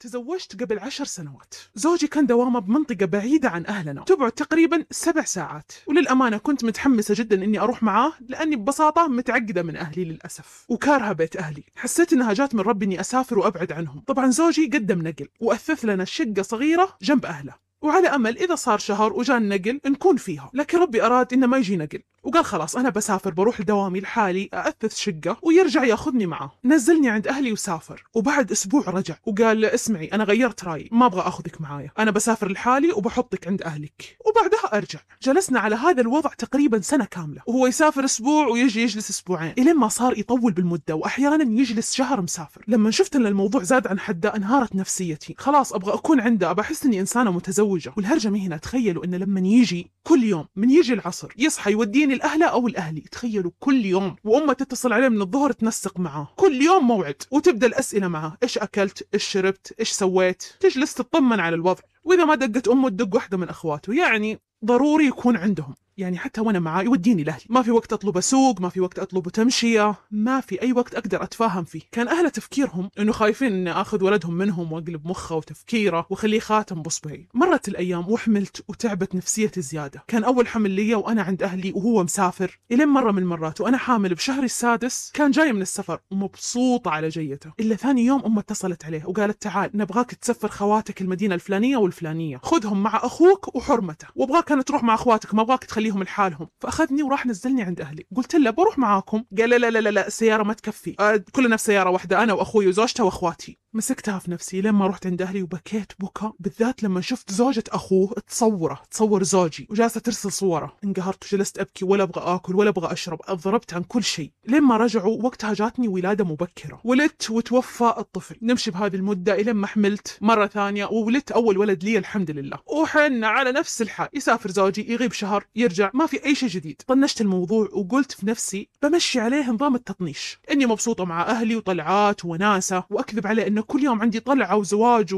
تزوجت قبل عشر سنوات. زوجي كان دوامه بمنطقة بعيدة عن أهلنا. تبعد تقريبا سبع ساعات. وللأمانة كنت متحمسة جدا إني أروح معاه لأني ببساطة متعقدة من أهلي للأسف. وكارهة بيت أهلي. حسيت إنها جات من ربي إني أسافر وأبعد عنهم. طبعا زوجي قدم نقل وأثث لنا شقة صغيرة جنب أهله. وعلى أمل إذا صار شهر وجان نقل نكون فيها. لكن ربي أراد إنه ما يجي نقل. وقال خلاص أنا بسافر بروح لدوامي لحالي أأثث شقة ويرجع يأخذني معاه نزلني عند أهلي وسافر. وبعد أسبوع رجع وقال اسمعي أنا غيرت رأيي ما أبغى أخذك معايا. أنا بسافر لحالي وبحطك عند أهلك. وبعدها أرجع. جلسنا على هذا الوضع تقريبا سنة كاملة. وهو يسافر أسبوع ويجي يجلس أسبوعين. إلين ما صار يطول بالمدة واحيانا يجلس شهر مسافر. لما شفت إن الموضوع زاد عن حده أنهارت نفسيتي. خلاص أبغى أكون عنده. ابى أحس إني إنسانة متزوجة. والهرجة مي هنا تخيلوا انه لما يجي كل يوم من يجي العصر يصحى يوديني الاهله أو الاهلي تخيلوا كل يوم وأمة تتصل عليه من الظهر تنسق معاه كل يوم موعد وتبدأ الأسئلة معاه إيش أكلت؟ إيش شربت؟ إيش سويت؟ تجلس تطمن على الوضع. وإذا ما دقت أمه تدق واحدة من أخواته. يعني ضروري يكون عندهم. يعني حتى وأنا معاه يوديني لأهلي. ما في وقت أطلب أسوق ما في وقت أطلب تمشية. ما في أي وقت أقدر أتفاهم فيه. كان اهله تفكيرهم إنه خايفين إني آخذ ولدهم منهم وأقلب مخه وتفكيره وأخليه خاتم بصبعي مرت الأيام وحملت وتعبت نفسيتي زيادة. كان أول حمل لي وأنا عند أهلي وهو مسافر. إلين مرة من المرات وأنا حامل بشهري السادس كان جاي من السفر ومبسوطه على جيته. إلا ثاني يوم أمه اتصلت عليه وقالت تعال نبغاك تسفر خواتك المدينة الفلانية والفلانية. خذهم مع أخوك وحرمته. وأبغاك أنا تروح مع أخواتك ما أبغاك تخليهم لحالهم. فأخذني وراح نزلني عند أهلي. قلت له بروح معاكم. قال لا لا لا لا السياره ما تكفي. آه كلنا في سيارة واحدة أنا وأخوي وزوجته وأخواتي. مسكتها في نفسي لما رحت عند أهلي وبكيت بكى بالذات لما شفت زوجة أخوه تصوره تصور زوجي وجالسة ترسل صوره. انقهرت وجلست أبكي ولا أبغى آكل ولا أبغى أشرب أضربت عن كل شيء. لما رجعوا وقتها جاتني ولادة مبكرة. ولدت وتوفى الطفل. نمشي بهذه المدة الين ما حملت مرة ثانية وولدت أول ولد لي الحمد لله. وحنا على نفس الحال. يسافر زوجي يغيب شهر يرجع ما في أي شيء جديد. طنشت الموضوع وقلت في نفسي بمشي عليه نظام التطنيش. إني مبسوطة مع أهلي وطلعات وناسة وأكذب عليه إنه كل يوم عندي طلعة وزواج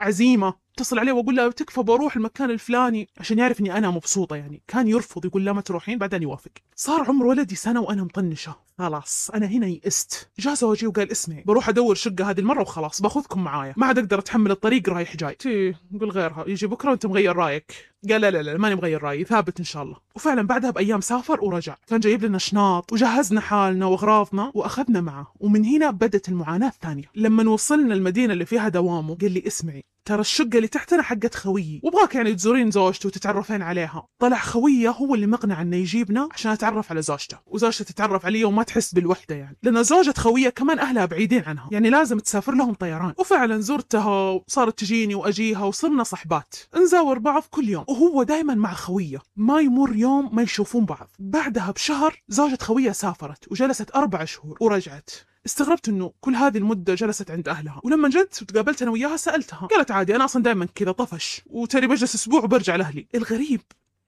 وعزيمة. اتصل عليه وأقول له تكفى بروح المكان الفلاني عشان يعرف إني أنا مبسوطة يعني. كان يرفض يقول لا ما تروحين بعدين يوافق. صار عمر ولدي سنة وأنا مطنشة. خلاص أنا هنا يئست. جاء زوجي وقال اسمعي بروح أدور شقة هذه المرة وخلاص بأخذكم معايا. ما عاد أقدر أتحمل الطريق رايح جاي. تي قول غيرها. يجي بكرة وأنت مغير رأيك. قال لا لا لا ماني مغير رأيي ثابت إن شاء الله. وفعلا بعدها بأيام سافر ورجع. كان جايب لنا شناط وجهزنا حالنا وأغراضنا وأخذنا معه. ومن هنا بدت المعاناة الثانية. لما وصلنا المدينة اللي فيها دوامه قال لي اسمعي ترى الشقة اللي تحتنا حقت خويي. وابغاك يعني تزورين زوجته وتتعرفين عليها. طلع خويه هو اللي مقنع إنه يجيبنا عشان أتعرف على زوجته. وزوجته تتعرف علي وما تحس بالوحدة يعني. لأن زوجة خويه كمان أهلها بعيدين عنها. يعني لازم تسافر لهم طيران. وفعلا زرتها وصارت تجيني وأجيها وصرنا صحبات. نزاور بعض كل يوم. وهو دائما مع خويه ما يمر يوم ما يشوفون بعض. بعدها بشهر زوجة خويه سافرت وجلست أربع شهور ورجعت. استغربت إنه كل هذه المدة جلست عند أهلها ولما جت وتقابلت أنا وياها سألتها. قالت عادي أنا أصلا دائما كذا طفش وترى بجلس أسبوع وبرجع لأهلي. الغريب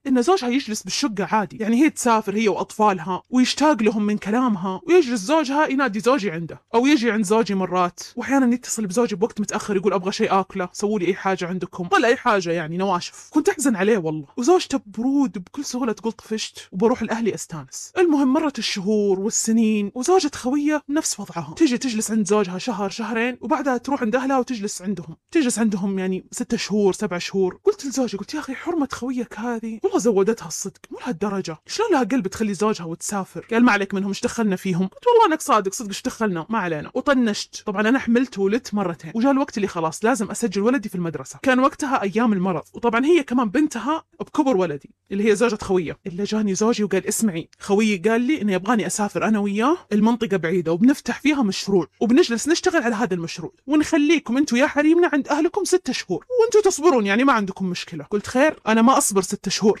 إن زوجها يجلس بالشقة عادي. يعني هي تسافر هي وأطفالها ويشتاق لهم من كلامها ويجلس زوجها ينادي زوجي عنده أو يجي عند زوجي مرات. وأحيانا يتصل بزوجي بوقت متأخر يقول أبغى شيء آكله سووا لي أي حاجة عندكم. ولا أي حاجة يعني نواشف. كنت أحزن عليه والله. وزوجته برود بكل سهولة تقول طفشت وبروح لأهلي أستانس. المهم مرت الشهور والسنين وزوجة خويه نفس وضعها. تيجي تجلس عند زوجها شهر شهرين وبعدها تروح عند أهلها وتجلس عندهم. تجلس عندهم يعني ستة شهور سبع شهور. قلت لزوجي قلت يا أخي حرمة خويك هذه. والله زودتها الصدق مو لهالدرجة. شلون لها قلب تخلي زوجها وتسافر؟ قال ما عليك منهم إيش دخلنا فيهم؟ قلت والله انك صادق صدق إيش دخلنا؟ ما علينا. وطنشت. طبعا أنا حملت وولدت مرتين. وجاء الوقت اللي خلاص لازم أسجل ولدي في المدرسة. كان وقتها أيام المرض. وطبعا هي كمان بنتها بكبر ولدي اللي هي زوجة خويه إلا جاني زوجي وقال اسمعي خويي قال لي انه يبغاني أسافر أنا وياه المنطقة بعيدة وبنفتح فيها مشروع. وبنجلس نشتغل على هذا المشروع. ونخليكم أنتم يا حريمنا عند أهلكم ستة شهور. وأنتم تصبرون يعني ما عندكم مشكلة. قلت خير أنا ما أصبر ستة شهور.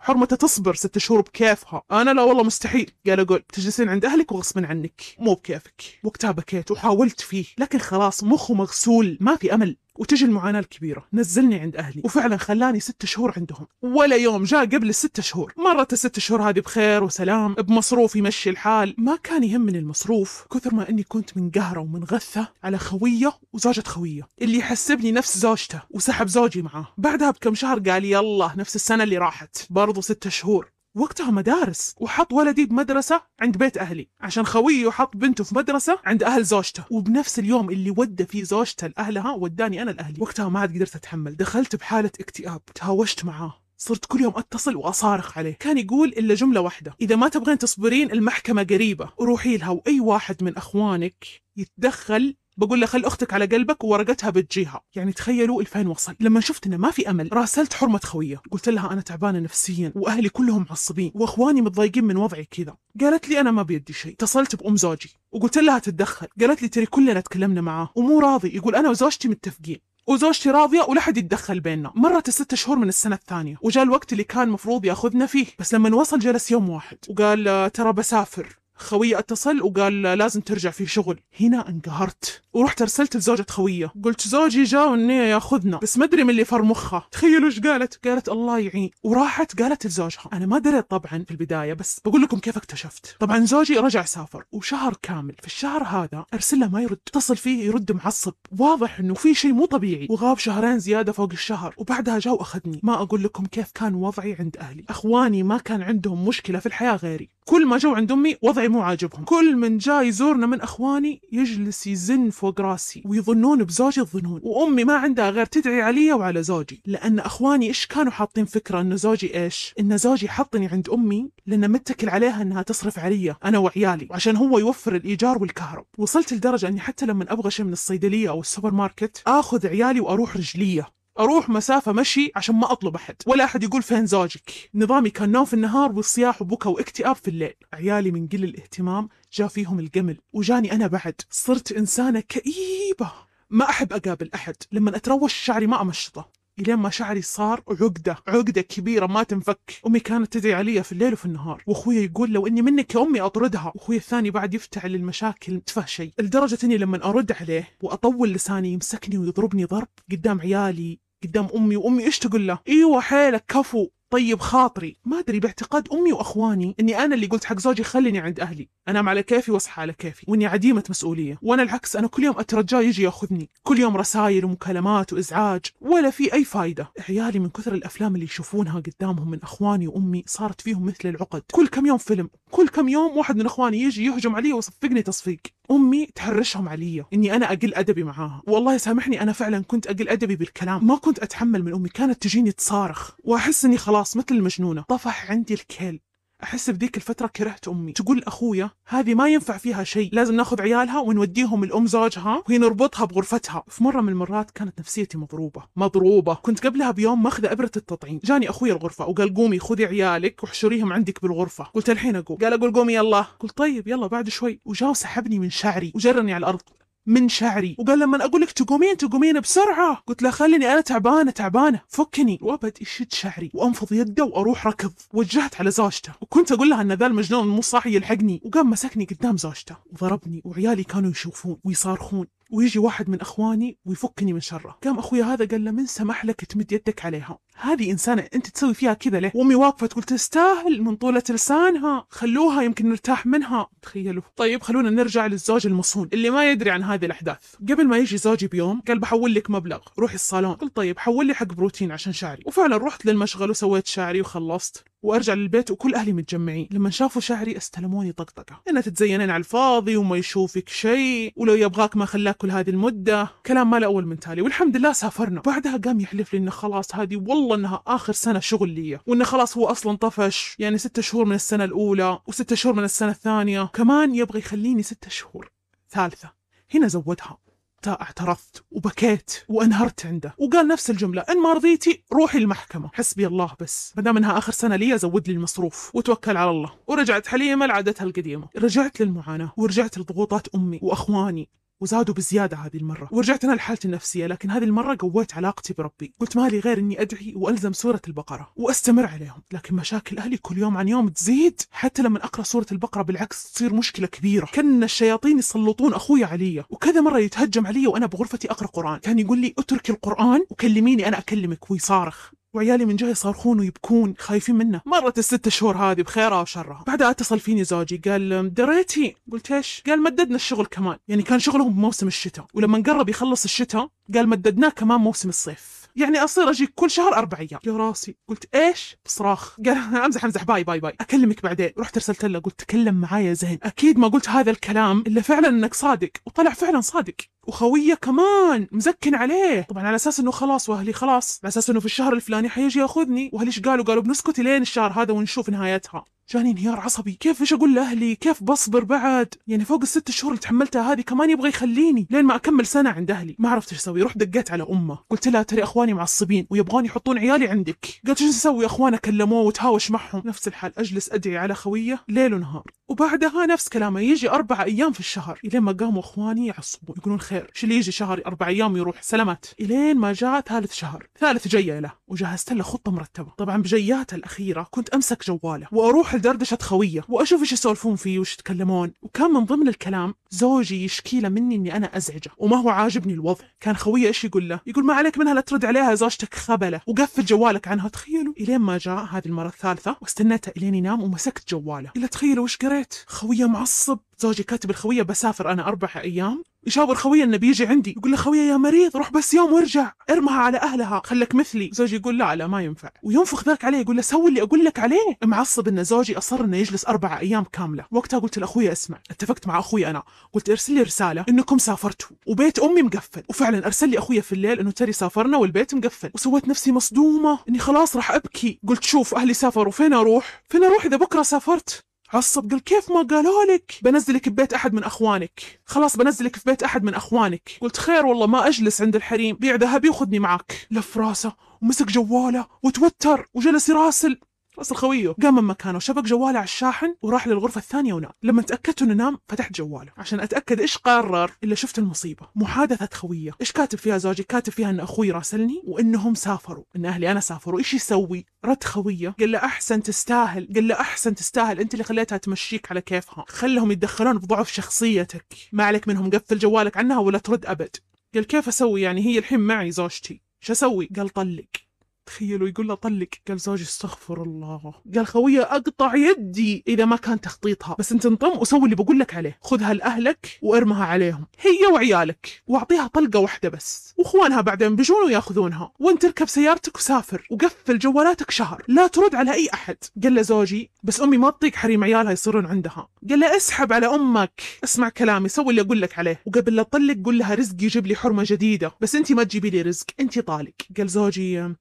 حرمته تصبر ست شهور بكيفها. أنا لا والله مستحيل. قال أقول تجلسين عند أهلك وغصبا عنك. مو بكيفك. وقتها بكيت وحاولت فيه. لكن خلاص مخه مغسول. ما في أمل. وتجي المعاناة الكبيرة. نزلني عند أهلي. وفعلا خلاني ست شهور عندهم. ولا يوم جاء قبل الست شهور. مرت الست شهور هذه بخير وسلام بمصروف يمشي الحال. ما كان يهمني المصروف كثر ما أني كنت منقهرة ومنغثة على خوية وزوجة خوية. اللي يحسبني نفس زوجته وسحب زوجي معاه. بعدها بكم شهر قال يلا نفس السنة اللي راحت. برضو ست شهور. وقتها مدارس. وحط ولدي بمدرسة عند بيت أهلي. عشان خويه حط بنته في مدرسة عند أهل زوجته. وبنفس اليوم اللي ودى فيه زوجته لأهلها وداني أنا لأهلي. وقتها ما عاد قدرت أتحمل. دخلت بحالة اكتئاب. تهاوشت معاه. صرت كل يوم أتصل وأصارخ عليه. كان يقول إلا جملة واحدة. إذا ما تبغين تصبرين المحكمة قريبة. روحي لها وأي واحد من أخوانك يتدخل بقول له خل أختك على قلبك وورقتها بتجيها. يعني تخيلوا الفين وصل. لما شفت إنه ما في أمل راسلت حرمة خوية. قلت لها أنا تعبانة نفسيا وأهلي كلهم معصبين وأخواني متضايقين من وضعي كذا. قالت لي أنا ما بيدي شيء. اتصلت بأم زوجي وقلت لها تتدخل. قالت لي ترى كلنا تكلمنا معاه ومو راضي. يقول أنا وزوجتي متفقين. وزوجتي راضية ولا حد يتدخل بيننا. مرت الست شهور من السنة الثانية وجاء الوقت اللي كان مفروض ياخذنا فيه. بس لما وصل جلس يوم واحد وقال آه، ترى بسافر. خويي اتصل وقال لازم ترجع في شغل. هنا انقهرت ورحت ارسلت لزوجة خويه قلت زوجي جاء والنية ياخذنا بس ما أدري من اللي فر مخها. تخيلوا إيش قالت؟ قالت الله يعين. وراحت قالت لزوجها أنا ما دريت طبعا في البداية بس بقول لكم كيف اكتشفت. طبعا زوجي رجع سافر وشهر كامل. في الشهر هذا أرسل له ما يرد. اتصل فيه يرد معصب. واضح إنه في شيء مو طبيعي. وغاب شهرين زيادة فوق الشهر وبعدها جاء وأخذني. ما أقول لكم كيف كان وضعي عند أهلي. أخواني ما كان عندهم مشكلة في الحياة غيري. كل ما جو عند أمي وضعي مو عاجبهم. كل من جاي يزورنا من أخواني يجلس يزن فوق راسي ويظنون بزوجي الظنون وأمي ما عندها غير تدعي علي وعلى زوجي. لأن أخواني إيش كانوا حاطين فكرة انه زوجي إيش؟ إن زوجي حطني عند أمي لأنه متكل عليها إنها تصرف علي أنا وعيالي وعشان هو يوفر الإيجار والكهرب. وصلت لدرجة إني حتى لما أبغى شيء من الصيدلية أو السوبر ماركت آخذ عيالي وأروح رجلية. أروح مسافة مشي عشان ما أطلب أحد. ولا أحد يقول فين زوجك. نظامي كان نوم في النهار والصياح وبكى واكتئاب في الليل. عيالي من قل الاهتمام جاء فيهم القمل وجاني أنا بعد. صرت إنسانة كئيبة. ما أحب أقابل أحد. لما أتروش شعري ما أمشطه. إلين ما شعري صار عقدة. عقدة كبيرة ما تنفك. أمي كانت تدعي علي في الليل وفي النهار. وأخويا يقول لو إني منك يا أمي أطردها. واخويا الثاني بعد يفتعل المشاكل أتفه شيء. لدرجة إني لما أرد عليه وأطول لساني يمسكني ويضربني ضرب قدام عيالي قدام أمي وأمي إيش تقول له؟ إيوه حيلك كفو. طيب خاطري. ما أدري باعتقاد أمي وأخواني إني أنا اللي قلت حق زوجي خليني عند أهلي. انام على كيفي وأصحى على كيفي. وإني عديمة مسؤولية. وأنا العكس أنا كل يوم أترجاه يجي يأخذني. كل يوم رسائل ومكالمات وإزعاج ولا في أي فايدة. عيالي من كثر الأفلام اللي يشوفونها قدامهم من أخواني وأمي صارت فيهم مثل العقد. كل كم يوم فيلم كل كم يوم واحد من أخواني يجي يهجم علي ويصفقني تصفيق. أمي تحرشهم علي إني أنا أقل أدبي معاها. والله يسامحني أنا فعلا كنت أقل أدبي بالكلام. ما كنت أتحمل من أمي كانت تجيني تصارخ. وأحس إني خلاص مثل المجنونة. طفح عندي الكيل أحس بذيك الفترة كرهت أمي. تقول لأخويا هذه ما ينفع فيها شيء. لازم نأخذ عيالها ونوديهم الأم زوجها وهي نربطها بغرفتها. في مرة من المرات كانت نفسيتي مضروبة. مضروبة. كنت قبلها بيوم ماخذة إبرة التطعيم. جاني أخوي الغرفة وقال قومي خذي عيالك واحشريهم عندك بالغرفة. قلت الحين أقوم. قال أقول قومي يلا. قلت طيب يلا بعد شوي. وجاء وسحبني من شعري وجرني على الأرض. من شعري. وقال لما أقول لك تقومين تقومين بسرعة. قلت له خليني أنا تعبانة تعبانة. فكني وأبد يشد شعري وأنفض يده وأروح ركض. وجهت على زوجته وكنت أقول لها إن ذا المجنون مو صاحي يلحقني. وقام مسكني قدام زوجته وضربني وعيالي كانوا يشوفون ويصارخون. ويجي واحد من أخواني ويفكني من شره. قام أخوي هذا قال له من سمح لك تمد يدك عليها. هذه إنسانة أنت تسوي فيها كذا ليه؟ وأمي واقفة تقول تستاهل من طولة لسانها. خلوها يمكن نرتاح منها. تخيلوا. طيب خلونا نرجع للزوج المصون اللي ما يدري عن هذه الأحداث. قبل ما يجي زوجي بيوم قال بحول لك مبلغ. روحي الصالون. قلت طيب حول لي حق بروتين عشان شعري. وفعلا رحت للمشغل وسويت شعري وخلصت. وأرجع للبيت وكل أهلي متجمعين. لما شافوا شعري استلموني طقطقة. إنها تتزينين على الفاضي وما يشوفك شيء ولو يبغاك ما خلاك كل هذه المدة. كلام ما له اول من تالي. والحمد لله سافرنا. بعدها قام يحلف لي إنه خلاص هذه والله إنها آخر سنة شغل لي. وإنه خلاص هو أصلا طفش. يعني ستة شهور من السنة الأولى وستة شهور من السنة الثانية. كمان يبغى يخليني ستة شهور ثالثة. هنا زودها. اعترفت وبكيت وانهرت عنده. وقال نفس الجملة إن ما رضيتي روحي المحكمة. حسبي الله بس. ما دام إنها آخر سنة لي زود لي المصروف. وتوكل على الله. ورجعت حليمة لعادتها القديمة. رجعت للمعاناة ورجعت لضغوطات أمي وأخواني. وزادوا بزيادة هذه المرة. ورجعت أنا لحالتي النفسية لكن هذه المرة قويت علاقتي بربي. قلت مالي غير أني أدعي وألزم سورة البقرة وأستمر عليهم. لكن مشاكل أهلي كل يوم عن يوم تزيد حتى لما أقرأ سورة البقرة بالعكس تصير مشكلة كبيرة. كأن الشياطين يسلطون أخوي علي. وكذا مرة يتهجم علي وأنا بغرفتي أقرأ قرآن. كان يقول لي اترك القرآن وكلميني أنا أكلمك ويصارخ. وعيالي من جهه يصرخون ويبكون خايفين منه. مرت الست شهور هذه بخيرها وشرها. بعدها اتصل فيني زوجي قال دريتي؟ قلت إيش؟ قال مددنا الشغل كمان. يعني كان شغلهم بموسم الشتاء. ولما قرب يخلص الشتاء قال مددناه كمان موسم الصيف. يعني أصير اجيك كل شهر أربع أيام. يا راسي. قلت إيش؟ بصراخ. قال أمزح أمزح. باي باي باي. أكلمك بعدين. رحت ارسلت له. قلت تكلم معايا زين. أكيد ما قلت هذا الكلام إلا فعلا إنك صادق. وطلع فعلا صادق. وخويه كمان مزكن عليه. طبعا على أساس إنه خلاص وأهلي خلاص. على أساس إنه في الشهر الفلاني حيجي ياخذني. وأهلي إيش قالوا؟ قالوا بنسكت لين الشهر هذا ونشوف نهايتها. جاني انهيار عصبي. كيف إيش أقول لأهلي؟ كيف بصبر بعد؟ يعني فوق الست شهور اللي تحملتها هذه كمان يبغى يخليني. لين ما أكمل سنة عند أهلي. ما عرفت إيش أسوي. رحت دقيت على أمه. قلت لها ترى أخواني معصبين ويبغون يحطون عيالي عندك. قالت إيش أسوي اخوانا كلموه وتهاوش معهم. نفس الحال أجلس أدعي على خويه ليل ونهار. وبعدها نفس كلامه يجي أربع أيام في الشهر. إلين ما قاموا إخواني يعصبون يقولون خير شو اللي يجي شهر أربع أيام ويروح سلامات. إلين ما جاء ثالث شهر ثالث جيه له وجهزت له خطة مرتبة. طبعا بجياته الأخيرة كنت أمسك جواله وأروح لدردشة خوية وأشوف إيش يسولفون فيه وش يتكلمون. وكان من ضمن الكلام زوجي يشكي له مني إني أنا أزعجه وما هو عاجبني الوضع. كان خوية إيش يقول له؟ يقول ما عليك منها لا ترد عليها زوجتك خبلة. وقفل جوالك عنها تخيلوا. إلين ما جاء هذه المرة الثالثة واستنيته إلين ينام ومسكت جواله. الا تخيلوا وش قريت؟ خويه معصب. زوجي كاتب الخوية بسافر أنا أربع أيام. يشاور خويه انه بيجي عندي. يقول له خويه يا مريض روح بس يوم وارجع. ارمها على أهلها. خلك مثلي. زوجي يقول لا لا ما ينفع. وينفخ ذاك عليه. يقول له سوي اللي أقول لك عليه. معصب إن زوجي أصر إنه يجلس أربع أيام كاملة. وقتها قلت لاخوي اسمع. اتفقت مع أخوي أنا. قلت ارسل لي رسالة إنكم سافرتوا. وبيت أمي مقفل. وفعلا أرسل لي أخوي في الليل إنه ترى سافرنا والبيت مقفل. وسويت نفسي مصدومة. إني خلاص راح أبكي. قلت شوف أهلي سافروا. فين أروح؟ فين أروح إذا بكرة سافرت؟ عصب قال كيف ما قالوا لك؟ بنزلك ببيت أحد من أخوانك. خلاص بنزلك في بيت أحد من أخوانك. قلت خير والله ما أجلس عند الحريم بيع ذهبي وخذني معك. لف راسه ومسك جواله وتوتر وجلس يراسل. راسل خويه قام من مكانه وشبك جواله على الشاحن وراح للغرفة الثانية ونام. لما تأكدت إنه نام فتحت جواله. عشان أتأكد إيش قرر إلا شفت المصيبة. محادثة خوية. إيش كاتب فيها زوجي؟ كاتب فيها إن أخوي راسلني وإنهم سافروا. إن أهلي أنا سافروا. إيش يسوي؟ رد خوية. قال له أحسن تستاهل. قال له أحسن تستاهل. أنت اللي خليتها تمشيك على كيفها. خلهم يتدخلون بضعف شخصيتك. ما عليك منهم قفل جوالك عنها ولا ترد أبد. قال كيف أسوي يعني؟ هي الحين معي زوجتي. شو أسوي؟ قال طلق. تخيلوا يقول له طلق. قال زوجي استغفر الله. قال خويه أقطع يدي إذا ما كان تخطيطها. بس أنت انطم وسوي اللي بقول لك عليه. خذها لأهلك وارمها عليهم. هي وعيالك. واعطيها طلقة واحدة بس. وإخوانها بعدين بيجون وياخذونها وانت اركب سيارتك وسافر. وقفل جوالاتك شهر. لا ترد على أي أحد. قال له زوجي بس أمي ما تطيق حريم عيالها يصيرون عندها. قال له اسحب على أمك. اسمع كلامي سوي اللي أقول لك عليه. وقبل لا تطلق قول لها رزقي يجيب لي حرمة جديدة. بس أنت ما تجيبي لي رزق. أنت طالق. قال زوجي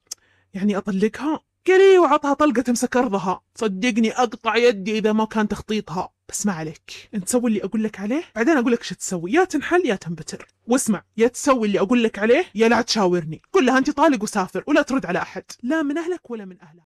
يعني أطلقها؟ قال إيه وعطها طلقة تمسك أرضها. صدقني أقطع يدي إذا ما كان تخطيطها. بس ما عليك. أنت تسوي اللي أقول لك عليه؟ بعدين أقول لك شو تسوي. يا تنحل يا تنبتر. واسمع يا تسوي اللي أقول لك عليه يا لا تشاورني. قل لها أنت طالق وسافر ولا ترد على أحد. لا من أهلك ولا من اهلها